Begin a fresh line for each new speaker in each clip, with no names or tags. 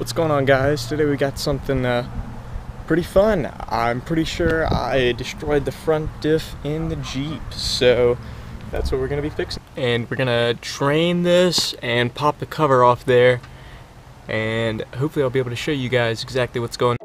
What's going on guys? Today we got something uh, pretty fun. I'm pretty sure I destroyed the front diff in the Jeep, so that's what we're gonna be fixing. And we're gonna drain this and pop the cover off there, and hopefully I'll be able to show you guys exactly what's going There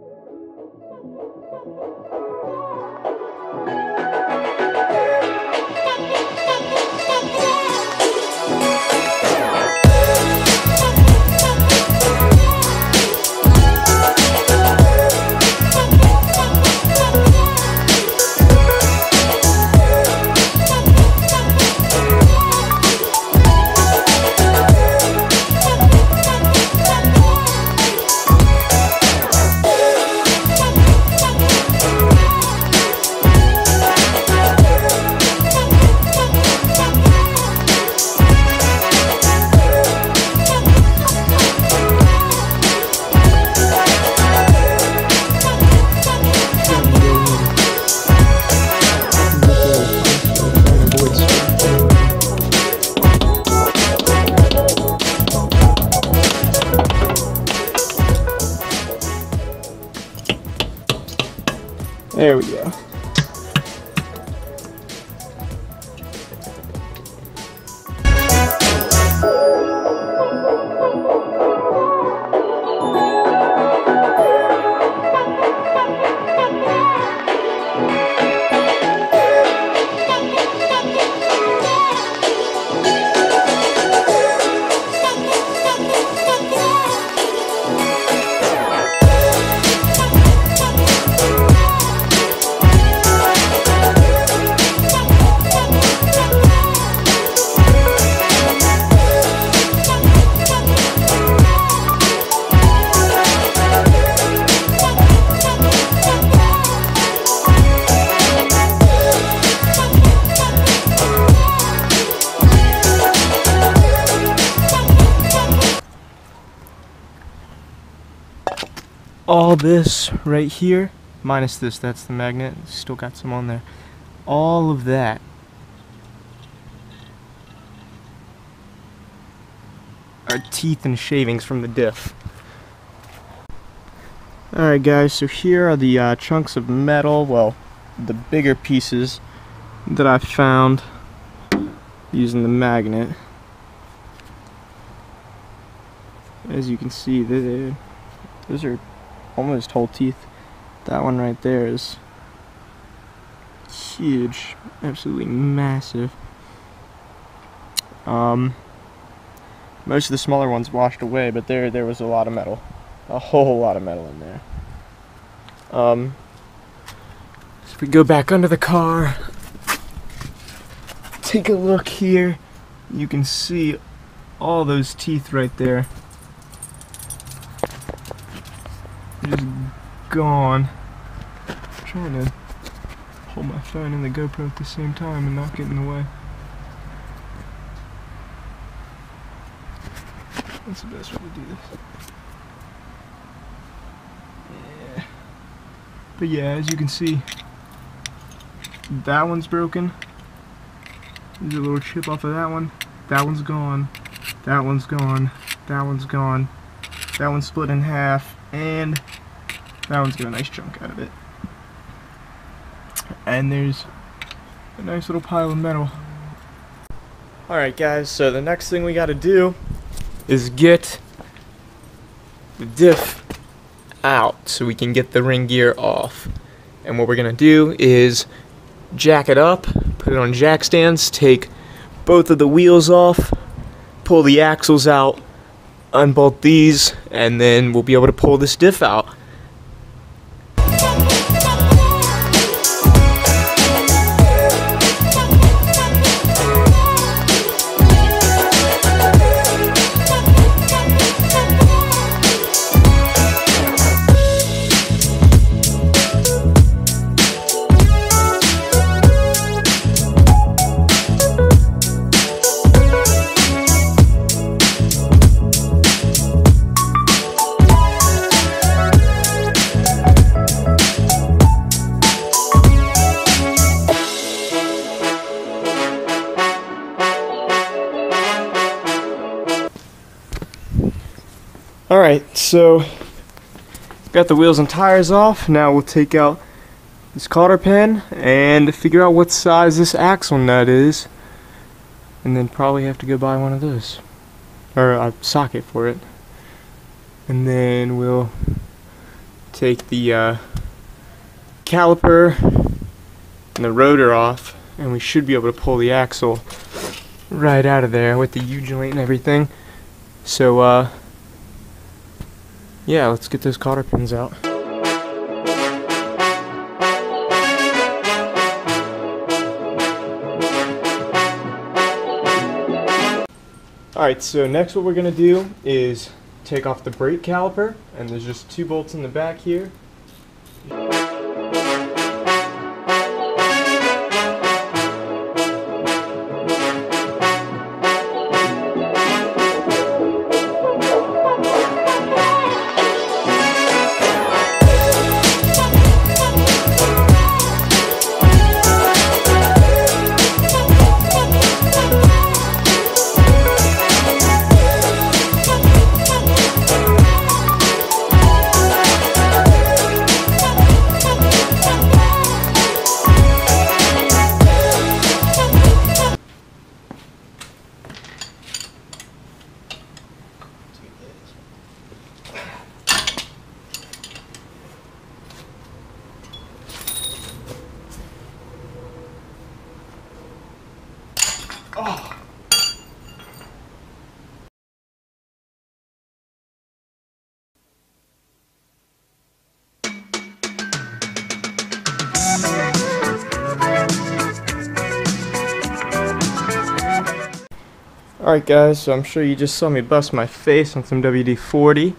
this right here, minus this, that's the magnet, still got some on there. All of that are teeth and shavings from the diff. Alright guys, so here are the uh, chunks of metal, well, the bigger pieces that I found using the magnet. As you can see, those are almost whole teeth. That one right there is huge, absolutely massive. Um, most of the smaller ones washed away, but there there was a lot of metal, a whole lot of metal in there. Um, so if we go back under the car, take a look here, you can see all those teeth right there. just gone. I'm trying to hold my phone and the GoPro at the same time and not get in the way. That's the best way to do this. Yeah. But yeah, as you can see, that one's broken. There's a little chip off of that one. That one's gone. That one's gone. That one's gone. That one's split in half. And that one's got a nice chunk out of it. And there's a nice little pile of metal. Alright guys, so the next thing we gotta do is get the diff out so we can get the ring gear off. And what we're gonna do is jack it up, put it on jack stands, take both of the wheels off, pull the axles out, unbolt these, and then we'll be able to pull this diff out. Alright, so got the wheels and tires off. Now we'll take out this cotter pin and figure out what size this axle nut is. And then probably have to go buy one of those. Or a socket for it. And then we'll take the uh, caliper and the rotor off and we should be able to pull the axle right out of there with the U-joint and everything. So, uh, yeah, let's get those cotter pins out. Alright, so next what we're going to do is take off the brake caliper, and there's just two bolts in the back here. Alright guys, so I'm sure you just saw me bust my face on some WD-40.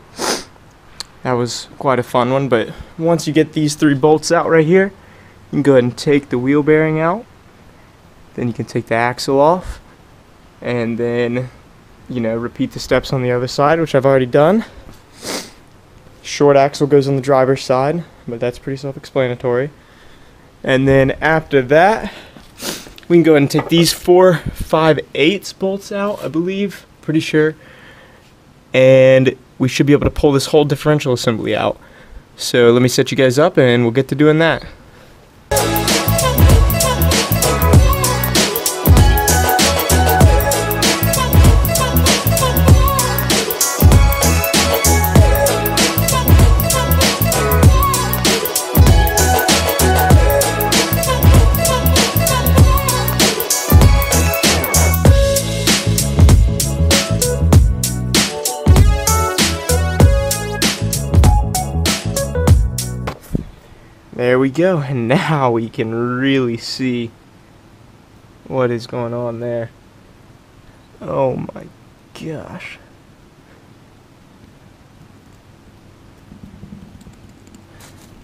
That was quite a fun one, but once you get these three bolts out right here, you can go ahead and take the wheel bearing out. Then you can take the axle off. And then, you know, repeat the steps on the other side, which I've already done. Short axle goes on the driver's side, but that's pretty self-explanatory. And then after that, we can go ahead and take these four, five, eighths bolts out, I believe, pretty sure. And we should be able to pull this whole differential assembly out. So let me set you guys up and we'll get to doing that. We go, and now we can really see what is going on there. Oh my gosh.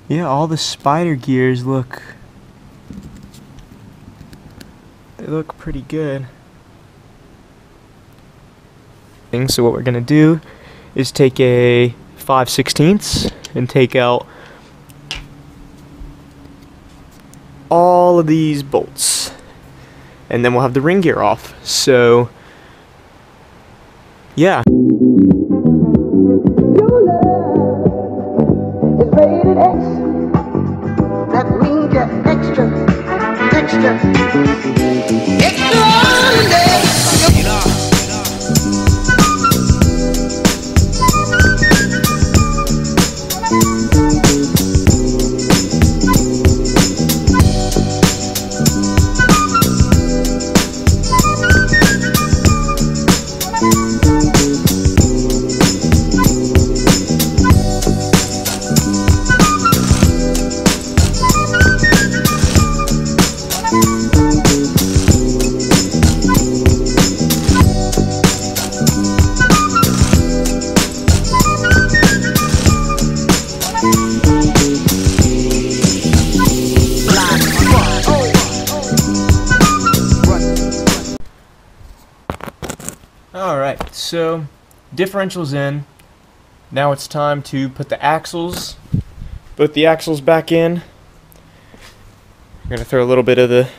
Yeah, all the spider gears look they look pretty good. So what we're gonna do is take a 5 16ths and take out all of these bolts. And then we'll have the ring gear off. So, yeah. So differentials in. Now it's time to put the axles, put the axles back in. I'm going to throw a little bit of the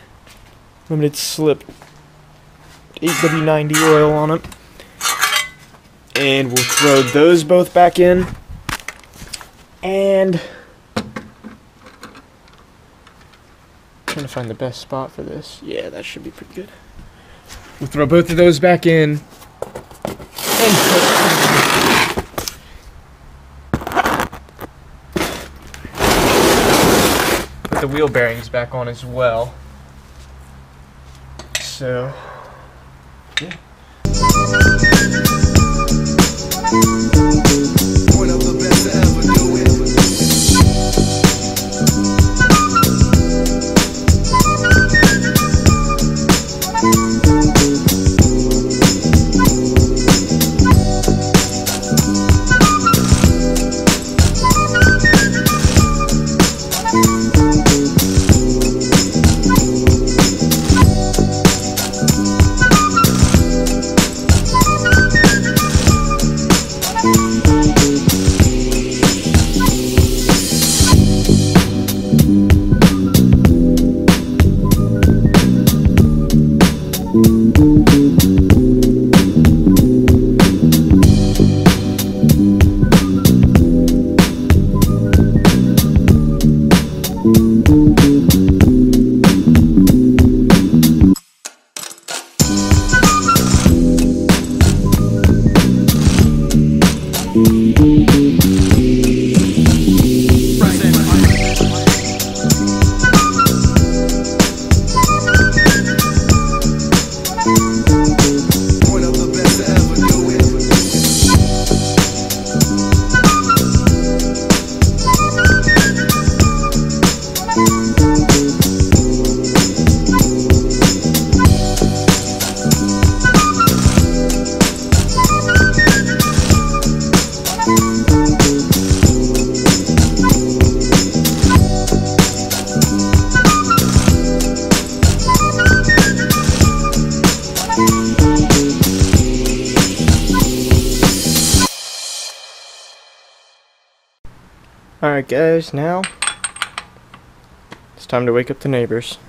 limited slip 8W90 oil on it. And we'll throw those both back in. And trying to find the best spot for this. Yeah, that should be pretty good. We'll throw both of those back in. Put the wheel bearings back on as well. So, yeah. Alright, guys, now it's time to wake up the neighbors.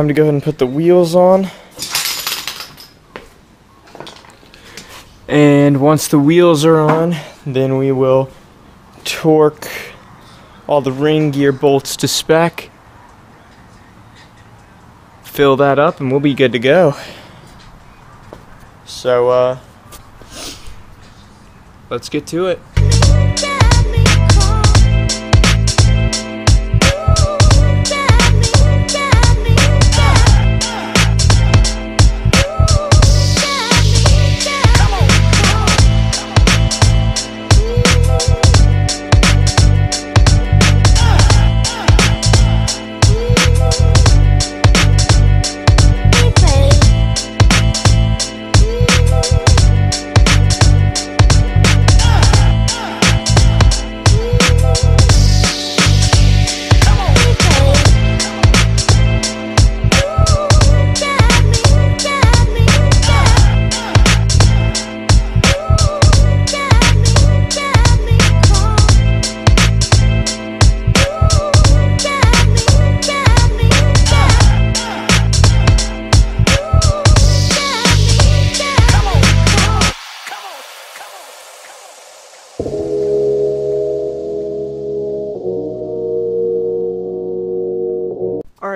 Time to go ahead and put the wheels on. And once the wheels are on, then we will torque all the ring gear bolts to spec. Fill that up and we'll be good to go. So, uh, let's get to it.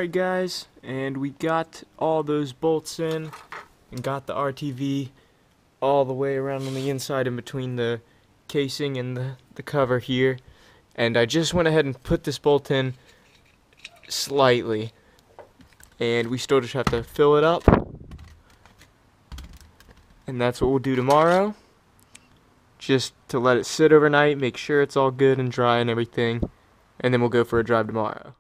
Alright guys, and we got all those bolts in and got the RTV all the way around on the inside in between the casing and the, the cover here. And I just went ahead and put this bolt in slightly. And we still just have to fill it up. And that's what we'll do tomorrow. Just to let it sit overnight, make sure it's all good and dry and everything. And then we'll go for a drive tomorrow.